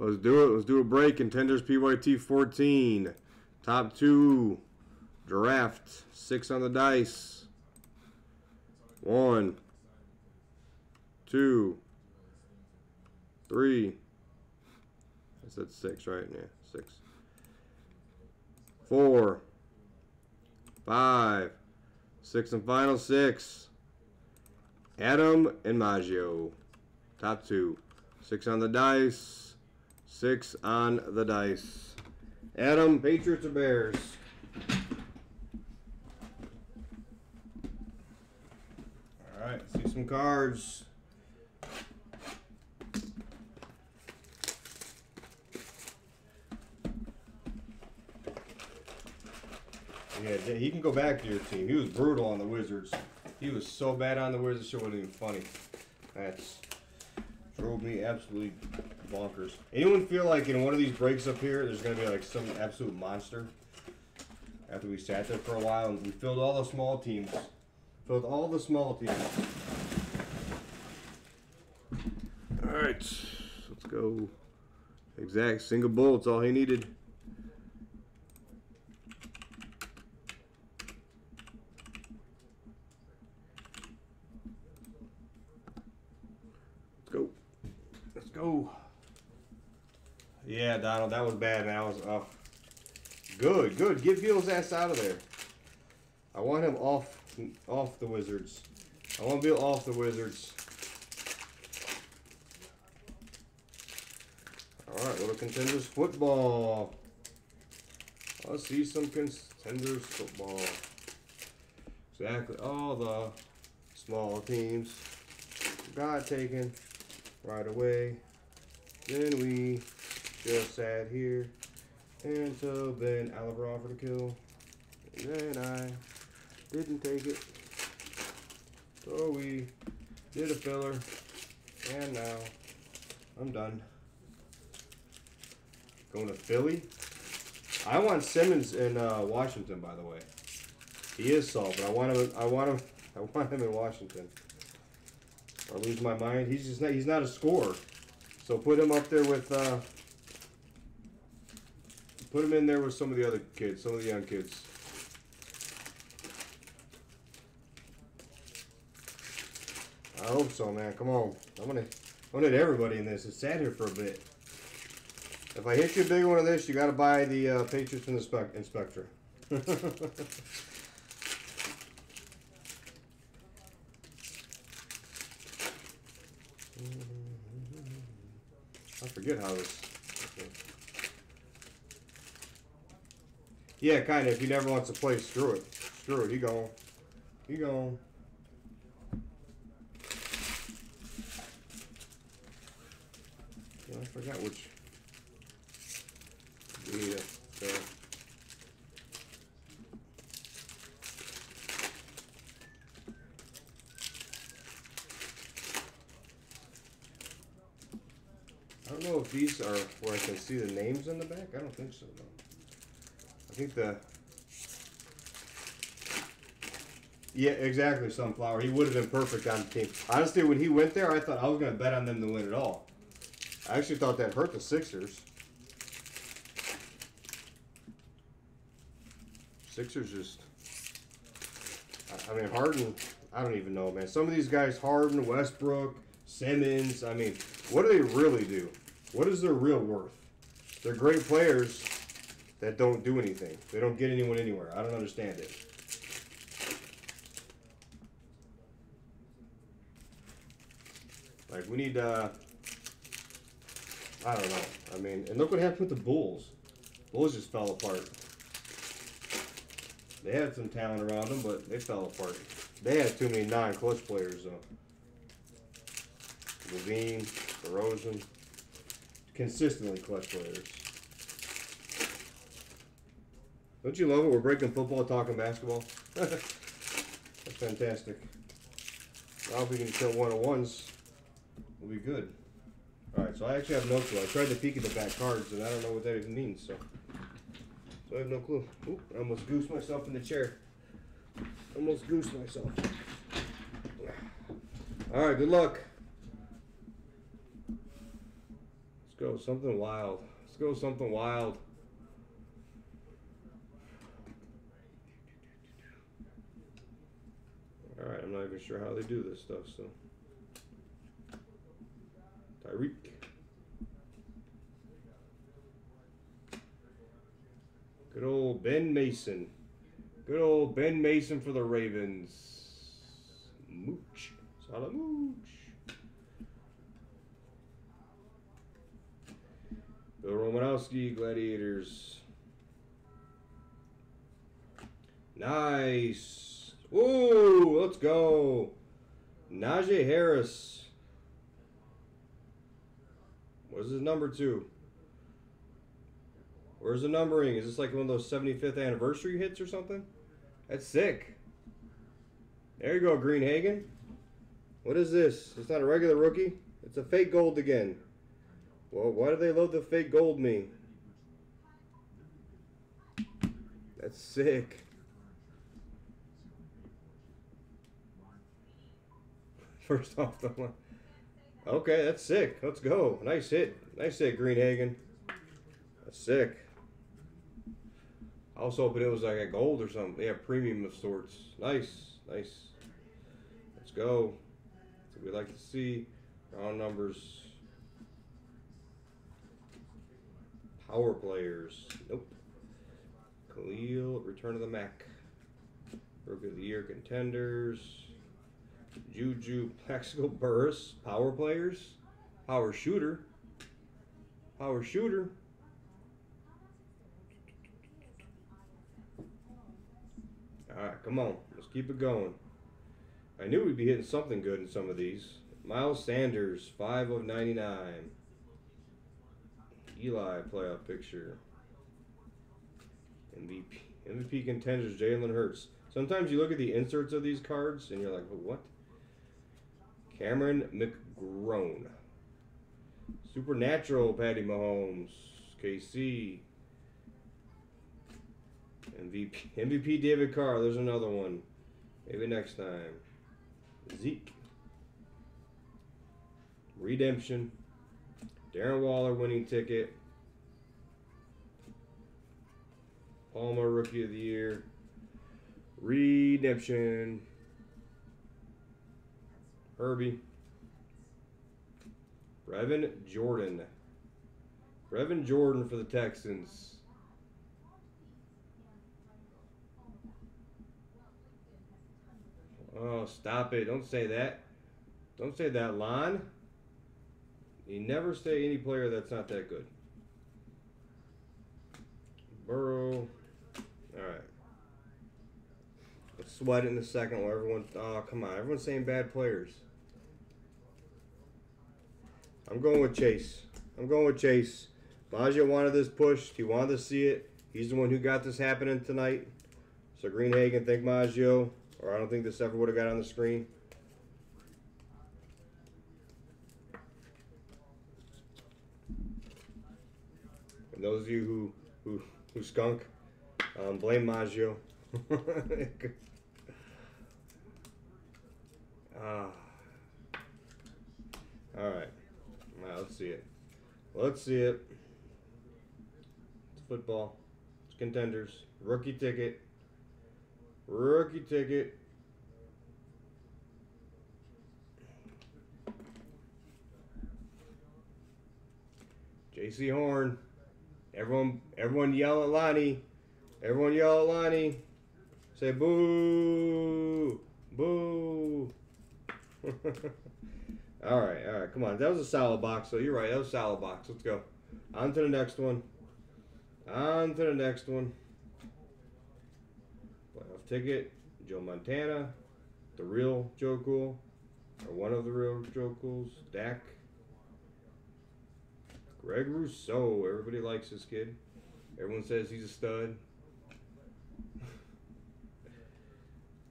Let's do it. Let's do a break. Contenders PYT 14. Top two. Draft. Six on the dice. One. Two. Three. I said six, right? Yeah, six. Four. Five. Six and final six. Adam and Maggio. Top two. Six on the dice. Six on the dice. Adam, Patriots or Bears? All right, see some cards. Yeah, he can go back to your team. He was brutal on the Wizards. He was so bad on the Wizards, it wasn't even funny. That's drove me absolutely bonkers. Anyone feel like in one of these breaks up here, there's going to be like some absolute monster? After we sat there for a while and we filled all the small teams. Filled all the small teams. Alright, let's go. Exact single bullets, all he needed. Let's go. Let's go. Yeah, Donald, that was bad. I was off. Good, good. Get Beal's ass out of there. I want him off off the Wizards. I want Beal off the Wizards. Alright, little contenders football. Let's see some contenders football. Exactly. All the small teams got taken right away. Then we just sat here until Ben Oliver offered to kill. And then I didn't take it. So we did a filler. And now I'm done. Going to Philly. I want Simmons in uh, Washington, by the way. He is soft, but I want him. I want him. I want him in Washington. I lose my mind. He's just not. He's not a scorer. So put him up there with. Uh, put him in there with some of the other kids, some of the young kids. I hope so, man. Come on. I'm gonna. I'm gonna hit everybody in this. It's sat here for a bit. If I hit you a big one of this, you got to buy the uh, Patriots and the Spec Inspector. This. Okay. Yeah, kind of. If he never wants to play, screw it. Screw it. He gone. He gone. Yeah, I forgot which. Yeah. So. I don't know if these are where I can see the names in the back. I don't think so. No. I think the. Yeah, exactly. Sunflower. He would have been perfect on the team. Honestly, when he went there, I thought I was going to bet on them to win it all. I actually thought that hurt the Sixers. Sixers just. I mean, Harden. I don't even know, man. Some of these guys, Harden, Westbrook, Simmons. I mean, what do they really do? What is their real worth? They're great players that don't do anything. They don't get anyone anywhere. I don't understand it. Like we need. uh I don't know. I mean, and look what happened with the Bulls. Bulls just fell apart. They had some talent around them, but they fell apart. They had too many non-clutch players, though. LaVine, DeRozan, consistently clutch players. Don't you love it? We're breaking football, talking basketball. That's fantastic. Now if we can kill one of ones, we'll be good. All right, so I actually have no clue. I tried to peek at the back cards, and I don't know what that even means. So, so I have no clue. Oop, I almost goosed myself in the chair. Almost goosed myself. All right, good luck. Let's go something wild. Let's go something wild. Alright, I'm not even sure how they do this stuff, so. Tyreek. Good old Ben Mason. Good old Ben Mason for the Ravens. Mooch. Salamooch. Bill Romanowski, Gladiators. Nice. Ooh, let's go. Najee Harris. What is his number two? Where's the numbering? Is this like one of those 75th anniversary hits or something? That's sick. There you go, Greenhagen. What is this? It's not a regular rookie. It's a fake gold again. Well, why do they load the fake gold me? That's sick. First off the line. Okay, that's sick. Let's go. Nice hit. Nice hit, Greenhagen. That's sick. I was hoping it was like a gold or something. Yeah, premium of sorts. Nice. Nice. Let's go. That's what we like to see. Round numbers. Power players. Nope. Khalil, Return of the Mac. Rookie of the Year contenders. Juju, Plaxico Burress. Power players. Power shooter. Power shooter. Alright, come on. Let's keep it going. I knew we'd be hitting something good in some of these. Miles Sanders, 5 of 99. Eli playoff picture. MVP, MVP contenders, Jalen Hurts. Sometimes you look at the inserts of these cards and you're like, what? Cameron McGrone. Supernatural Patty Mahomes. KC. MVP, MVP David Carr. There's another one. Maybe next time. Zeke. Redemption. Darren Waller winning ticket. Palmer Rookie of the Year. Redemption. Herbie. Brevin Jordan. Brevin Jordan for the Texans. Oh, stop it. Don't say that. Don't say that, Lon. You never say any player that's not that good. Burrow. Alright. Let's sweat in a second while everyone. Oh, come on. Everyone's saying bad players. I'm going with Chase. I'm going with Chase. Maggio wanted this pushed. He wanted to see it. He's the one who got this happening tonight. So Greenhagen, thank Maggio. Or I don't think this ever would have got on the screen. Those of you who who who skunk, um, blame Maggio. ah. All right. Now let's see it. Let's see it. It's football. It's contenders. Rookie ticket. Rookie ticket. Jaycee Horn. Everyone everyone yell at Lonnie. Everyone yell at Lonnie. Say boo. Boo. all right, all right, come on. That was a solid box, so you're right. That was a solid box. Let's go. On to the next one. On to the next one. Playoff ticket. Joe Montana. The real Joe Cool. Or one of the real Joe Cools. Dak. Greg Rousseau. Everybody likes this kid. Everyone says he's a stud.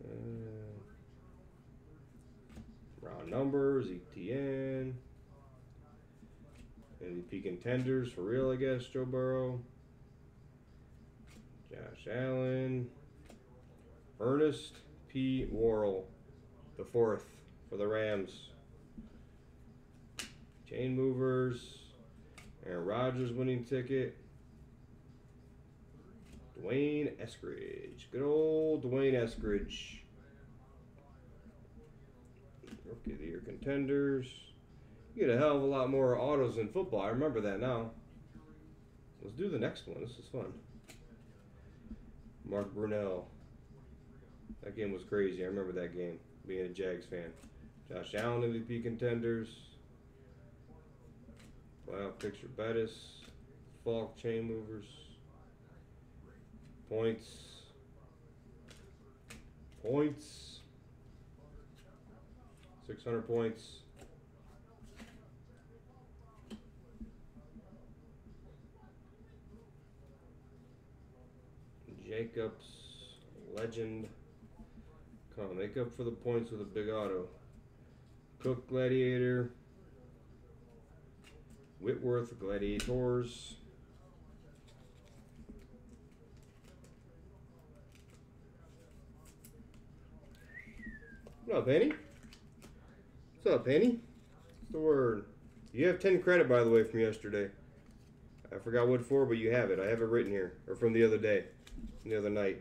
uh, round numbers, ETN. MVP contenders for real, I guess. Joe Burrow. Josh Allen. Ernest P. Worrell, the fourth for the Rams. Chain movers. Aaron Rodgers winning ticket. D'Wayne Eskridge. Good old D'Wayne Eskridge. Rookie of the Year contenders. You get a hell of a lot more autos in football. I remember that now. Let's do the next one. This is fun. Mark Brunell. That game was crazy. I remember that game, being a Jags fan. Josh Allen MVP contenders. Wow, picture Bettis. Faulk chain movers. Points. Points. 600 points. Jacobs, legend. Come on, make up for the points with a big auto. Cook Gladiator. Whitworth Gladiators. What up, Penny? What's up, Penny? What's the word? You have 10 credit, by the way, from yesterday. I forgot what for, but you have it. I have it written here. Or from the other day. The other night.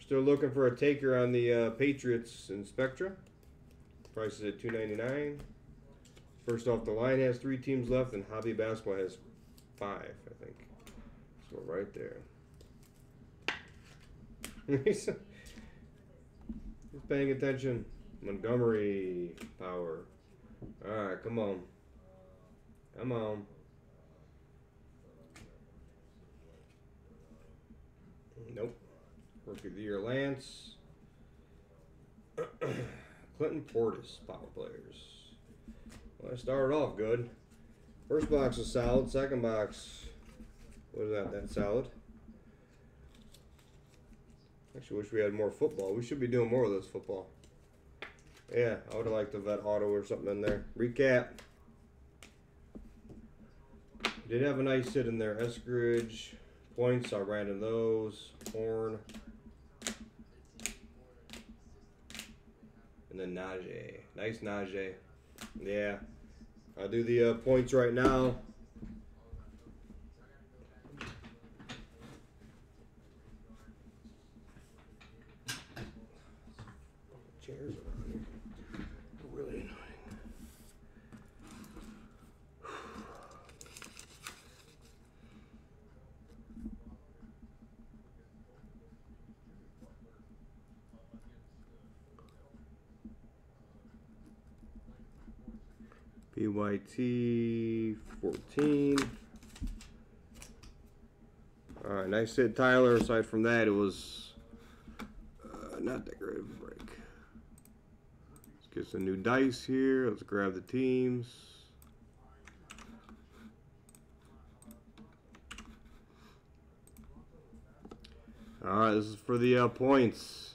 Still looking for a taker on the uh, Patriots and Spectra. Price is at 299 First off the line has three teams left, and Hobby Basketball has five, I think. So we're right there. He's paying attention. Montgomery power. Alright, come on. Come on. Nope. Rookie of the Year Lance. Clinton Portis, power players. Well, I started off good. First box is solid. Second box, what is that? That solid. Actually, wish we had more football. We should be doing more of this football. Yeah, I would have liked a vet auto or something in there. Recap. Did have a nice hit in there. Eskridge. Points, I ran in those. Horn. And then Najee. Nice Najee. Yeah. I'll do the uh, points right now. Chairs around here. Really annoying. PYT 14. All right, nice hit, Tyler. Aside from that, it was uh, not that great of a break. Let's get some new dice here. Let's grab the teams. All right, this is for the uh, points.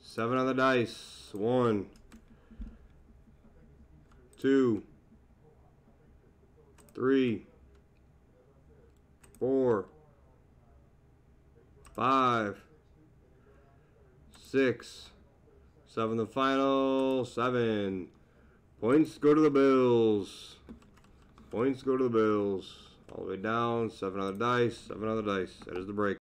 Seven on the dice. One, two, three, four, five, six, seven. The final seven. Points go to the Bills. Points go to the Bills. All the way down. Seven on the dice. Seven on the dice. That is the break.